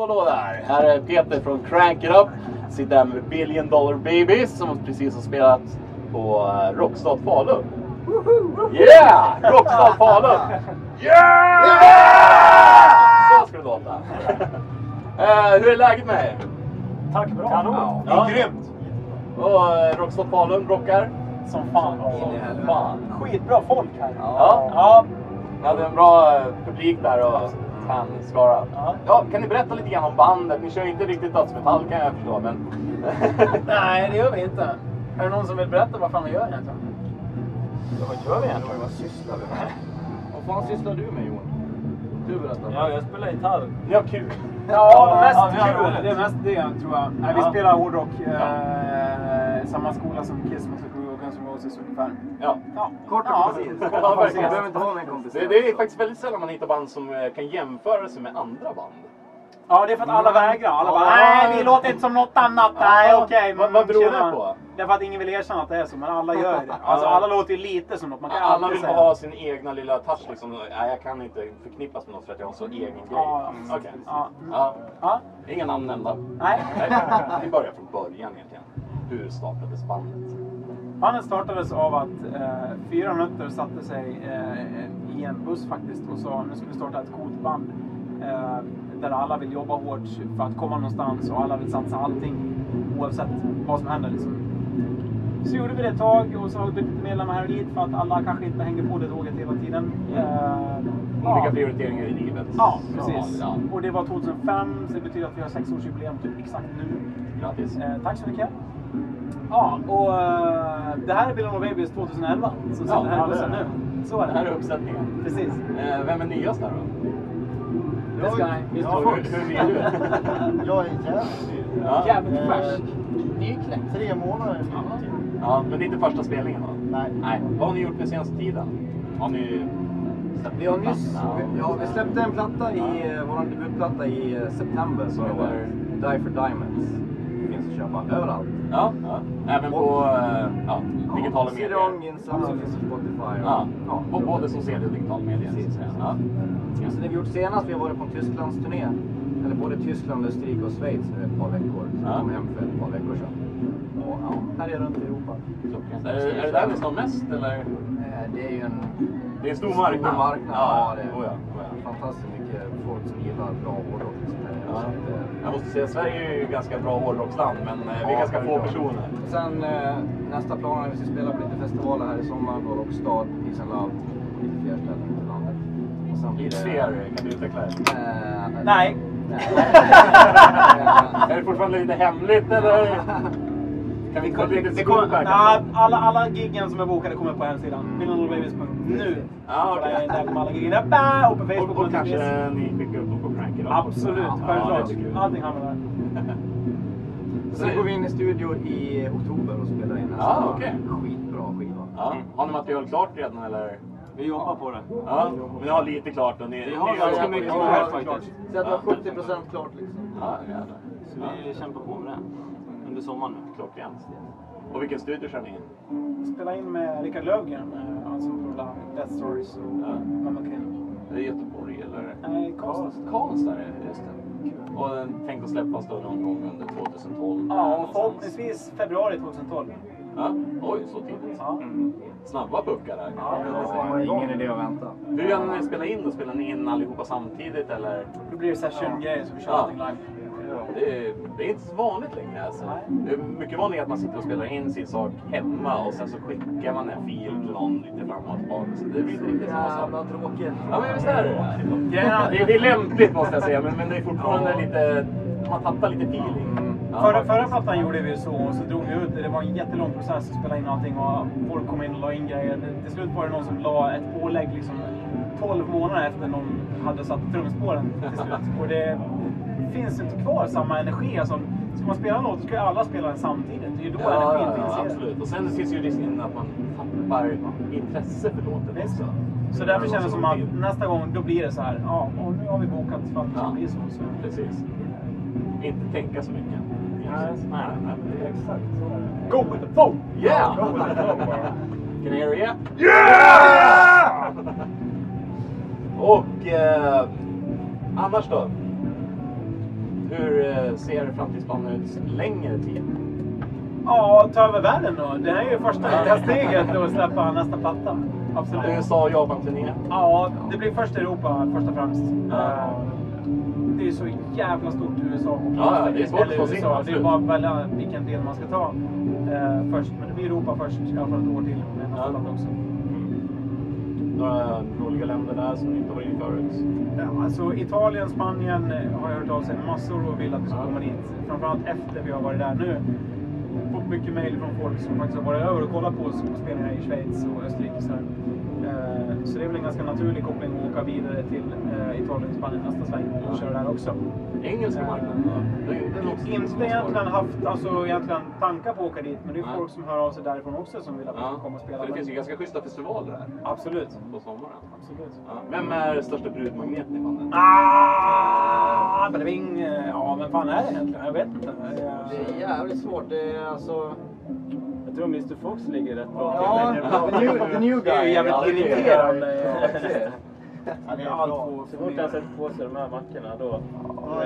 hallå, hallå där! Här är Peter från Crank It Up. Sitter här med Billion Dollar Babies som precis har spelat på eh, Rockstad Falun. Yeah! Rockstad Falun! Yeah! Så ska det låta. Eh, hur är läget med er? Tack, bra. Kanon. Ja. Grymt. Och eh, Rockstad Falun rockar? Som fan. Som fan. Skitbra folk här. Ja. Ja. Ni hade en bra publik där och fanskara. Ja. Ja, kan ni berätta lite grann om bandet? Ni kör inte riktigt dödsmetall kan jag förstå, men... Nej, det gör vi inte. Är det någon som vill berätta vad fan vi gör egentligen? Vad gör vi egentligen? Vad sysslar vi med? Vad fan sysslar du med Johan? Du berättar. Ja, jag spelar gitarr. Ni har kul. Ja, mest ja, kul. Det är mest det tror jag. Nej, vi Ja. spelar hårdrock. Eh, samma skola som Kiss, och Guns N' Roses ungefär. Ja. Ja. Kort och ja. och Ja, verkligen. Det behöver inte vara mer komplicerat. Det, det är faktiskt väldigt sällan man hittar band som eh, kan jämföra sig med andra band. Ja, det är för att alla vägrar. Alla bara, nej vi låter inte som något annat. Nej, okej. Vad- men vad beror det på? Det är för att ingen vill erkänna att det är så, men alla gör det. Alltså alla låter ju lite som något. Man kan Alla vill säga. ha sin egna lilla touch liksom. Nej, jag kan inte förknippas med något för att jag har en så egen grej. Ja. Okej. Ja. Ja. Ja. Inga namn nämnda. Nej. Nej, Vi börjar från början egentligen. Hur startades bandet? Bandet startades av att eh, fyra nötter satte sig eh, i en buss faktiskt och sa nu ska vi starta ett coolt band. Eh, där alla vill jobba hårt för att komma någonstans och alla vill satsa allting oavsett vad som händer. Liksom. Så gjorde vi det ett tag och så har vi bytt medlemmar här och dit för att alla kanske inte hänger på det tåget hela tiden. Eh, Olika ja. prioriteringar i livet. Ja, precis. Ja. Och det var 2005, så det betyder att vi har sexårsjubileum typ exakt nu. Grattis. Eh, tack så mycket. Ja, och eh, det här är Bill och Babies 2011 som Ja, sitter här ja, bussen det. nu. Så är Det här är uppsättningen. Precis. Eh, vem är nyast här då? Det ska ni. Visst, hur, hur är du? Jag är jävligt. Ja. Jävligt Eh, färsk. Nykläckt. Tre månader. ja, men det är inte första spelningen då? Nej. Nej. Vad har ni gjort den senaste tiden? Har ni Vi har nyss, Ja. ja, vi släppte en platta i, eh, vår debutplatta i september som heter Die for Diamonds. Köpa överallt. Ja, ja. Även på eh, ja, digitala medier? CD-ROM, Ginsa, så finns det på Spotify. och- Ja, ja. på både som CD och digital media. så att säga. Ja. Ja, så det vi gjort senast, vi har varit på en Tysklandsturné. Eller både Tyskland, Österrike och Schweiz nu ett par veckor. Så Ja. kom hem för ett par veckor sedan. Och ja, härjar runt i Europa. Klockrent. Är, det- är det där ni står mest eller? Eh, Det är ju en Det är en stor marknad. Stor marknad, Ja, ja. det är Oh, ja. Oh, ja. fantastiskt mycket folk som gillar bra hårdrock. Ja. Så att, eh, Jag måste säga, Sverige är ju ganska bra hårdrocksland, men eh, vi är ganska få personer. Sen nästa plan är att vi ska spela på lite festivaler här i sommar på Rockstad, Peace and Love, lite fler ställen i landet. Lite det... fler, kan du utveckla det? Nej. Är det fortfarande lite hemligt eller? Kan vi få lite Det kommer, scoop här, nah, kanske? alla, alla giggen som är bokade kommer på hemsidan. BillandLittleBabies.nu. Ja, okej. Där kommer alla giggen uppe och på Facebook. Och, och kanske ni skickar upp dem på Crank Up Absolut. Ja, självklart. vi. Allting hamnar där. Sen går vi in i studio i oktober och spelar in nästa Ja, okej. skitbra skiva. Ja. Har ni material klart redan eller? Vi jobbar på det. Ja, men ni har lite klart och ni... Vi har ganska mycket klart Ja, faktiskt. Så att det var 70 procent klart liksom. Ja, jävlar. Så vi kämpar på med det under sommaren nu. Klockrent. Och vilken studio kör ni in? Spela in med Rickard Löfgren, eh, han som producerar Death Stories och Ja. Mamma King. Är det Göteborg eller? Nej, Karlstad. Karlstad är det, just det. Och den tänkt att släppas då någon gång under 2012? Ja, och förhoppningsvis februari 2012. Ja, oj, så tidigt. Ja. Snabba puckar där. Ja, var ingen idé att vänta. Hur gör ni när ni spelar in då? Spelar ni in allihopa samtidigt eller? Då blir det session-grejer så vi kör Ja. allting live. Det är, det är inte så vanligt längre alltså. Det är mycket vanligare att man sitter och spelar in sin sak hemma och sen så skickar man en fil till någon lite fram och tillbaka. Så det blir inte riktigt samma sak. Jävla tråkigt. Ja men visst är det det. är, det är lämpligt måste jag säga men, men det är fortfarande lite... Man tappar lite feeling. Ja, Förra, förra plattan gjorde vi så och så drog vi ut det. Det var en jättelång process att spela in allting och folk kom in och la in grejer. Till slut var det någon som la ett pålägg liksom 12 månader efter någon hade satt trumspåren till slut. Och det finns inte kvar samma energi. Alltså, ska man spela en låt så ska ju alla spela den samtidigt. Det är ju då Ja, energin ja, finns det. absolut. Och sen finns ju risken att man tappar intresse för låten också. Så därför Det känns det som att nästa gång då blir det så här. Ja, och nu har vi bokat för att det ska Ja. bli så. så. Precis. Inte tänka så mycket. Nej, nej, nej, det exakt så. är det. Go with the flow! Yeah! Go with the flow bara. Can I hear you? Yeah! Och eh, annars då? Hur eh, ser framtidsplanen ut längre tid? Ja, ta över världen då. Det här är ju första steget att släppa nästa platta. Absolut. USA och Japan-turné. Ja, det blir först Europa först och främst. Ja. Eh, Det är så jävla stort i USA. och Ja, det är svårt att få sig in, USA. Det är bara att välja vilken del man ska ta eh, först. Men det blir Europa först, i alla fall ett år till med nästa Ja. platta också. Några roliga länder där som inte varit i förut. Ja, alltså Italien, Spanien eh, har jag hört av sig massor och vill att vi ska komma dit. Framförallt efter vi har varit där nu. Fått mycket mejl från folk som faktiskt har varit över och kollat på spelningar i Schweiz och Österrike. och sådär. Eh, Så det är väl en ganska naturlig koppling att åka vidare till eh, Italien, Spanien nästa sväng och köra där också. Engelska marknaden då? Inte egentligen haft alltså, egentligen tankar på att åka dit, men det är folk som hör av sig därifrån också som vill att vi ska komma och spela. För det finns ju ganska schyssta festivaler här Absolut. på sommaren. Absolut. Ja. Vem är största brudmagneten i bandet? Ah, men det är ing, ja, men fan är det egentligen? Jag vet inte. Det är jävligt svårt. Det är alltså... Jag tror Mr Fox ligger rätt bra Ja, till. the new, the new Det är ju guy. jävligt Ja, det är- irriterande. Ja. Han är allt på Så fort han sätter på sig de här mackorna då... Ja, då är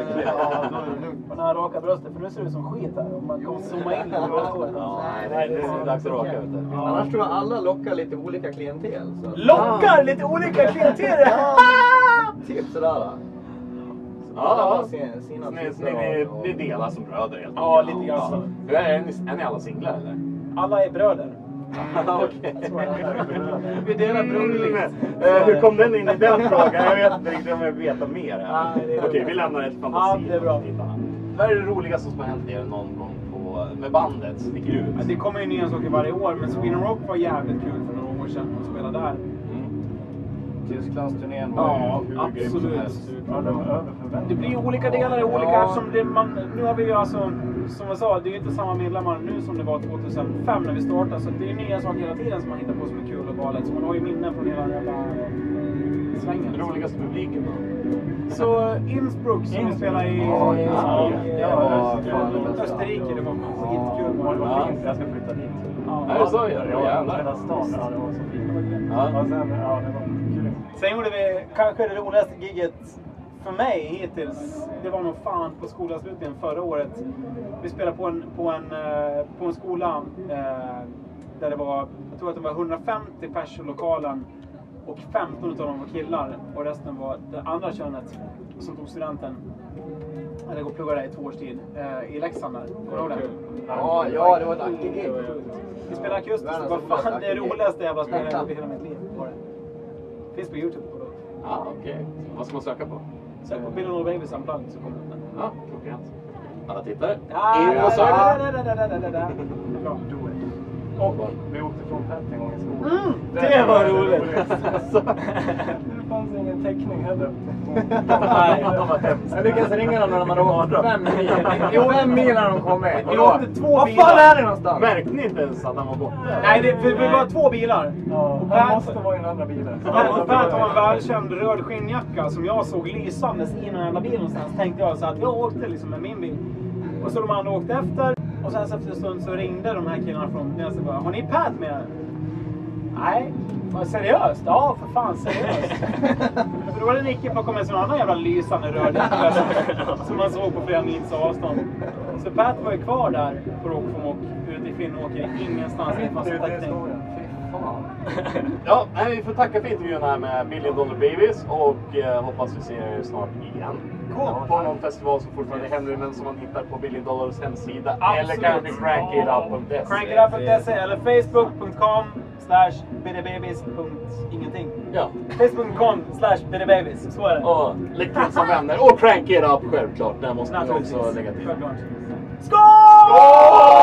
det lugnt. Och när han rakar bröstet, för nu ser det ut som skit här. Om man kommer zooma in på brösthåret. Ja, nej, det är dags att raka du. Annars tror jag alla lockar lite olika klientel. Så. Lockar lite olika klientel! Typ sådär. Ja, ja. sina Så ni, ni, ni, delar som bröder helt Ja, lite grann så. Hur är, ni, är ni alla singlar eller? Alla är bröder. Okej. Vi delar broderligt. Eh, hur kom den in i den frågan? Jag vet inte riktigt om jag vill veta mer. Okej, vi lämnar ett Ja, det är bra. Vad är det roligaste som har hänt er någon gång på, med bandet? Sticker ut? Ja, Det kommer ju nya saker varje år, men Sweden Rock var jävligt kul för några år sedan att spela där. Tysklandsturnén var Ja, ju hur grym som helst. Ja, det var över. Det blir olika delar i olika Ja. eftersom det, man, nu har vi ju alltså, som jag sa, det är ju inte samma medlemmar nu som det var 2005 när vi startade. Så det är nya saker hela tiden som man hittar på som är kul och galet. Så man har ju minnen från hela jävla svängen. Roligaste publiken då? Så Innsbruck som vi spelade i, Ja, i, ja, bästa. Österrike. Det var skitkul. Ja, det var Ja. fint. Jag ska flytta dit. Ja. Är det så? Ja, Ja, jävlar. hela stan. Ja, det var så fint. Ja. Ja. Sen gjorde vi kanske det roligaste giget för mig hittills. Det var nog fan på skolavslutningen förra året. Vi spelade på en, på en, eh, på en skola eh, där det var, jag tror att det var 150 pers i lokalen. Och 15 av dem var killar och resten var det andra könet som tog studenten. Eller går och pluggar där i två års tid. Eh, I Leksand där. Kommer du ihåg det? Ja, ja, det var ett ackegig. Vi spelade akustiskt. Världens Vad fan det roligaste jävla spelet i hela mitt liv. Var det. Finns på Youtube. Ja, okej. Vad ska man söka på? Sök på Bill and Babies Unplugged så kommer upp. Ja, klockrent. Alla tittare? Ja, In och sök. Bra. Do it. Och vi åkte från Pet en gång i skolan. Mm, det var roligt. Fanns ingen täckning heller. Nej. Jag lyckades ringa dem när de hade åkt fem mil. Jo, fem mil när de kommit. Vi åkte två Vad bilar. fan är det någonstans? Märkte ni inte ens att han var borta? Nej, det, för vi var två bilar. Ja, han måste vara i den andra bilen. Pat har en välkänd röd skinnjacka som jag såg lysandes i någon jävla bil någonstans. Tänkte jag så att jag åkte liksom med min bil. Och så de andra åkte efter. Och sen så efter en stund så ringde de här killarna från deras och bara, Har ni Pat med er?" Nej. Vad seriöst? Ja, för fan seriöst. för då var det Nicke bakom en sån annan jävla lysande röd som- man såg på flera mils avstånd. Så Pat var ju kvar där på Rockfomok ute i Finnåker, ingenstans, massa täckning. Ja, nej, vi får tacka för intervjun här med Billion Dollar Babies och eh, hoppas vi ser er snart igen. På någon festival som fortfarande hemlig men som man hittar på Billion Dollars hemsida. Absolut. Eller kanske crankitup.se. Crankitup.se eller facebook.com slash bdbabies.ingenting. Ja, Facebook.com slash bdbabies. Så är det. och lägg som vänner. Och Crank It Up självklart. Där måste ni också lägga till. Självklart. Skål!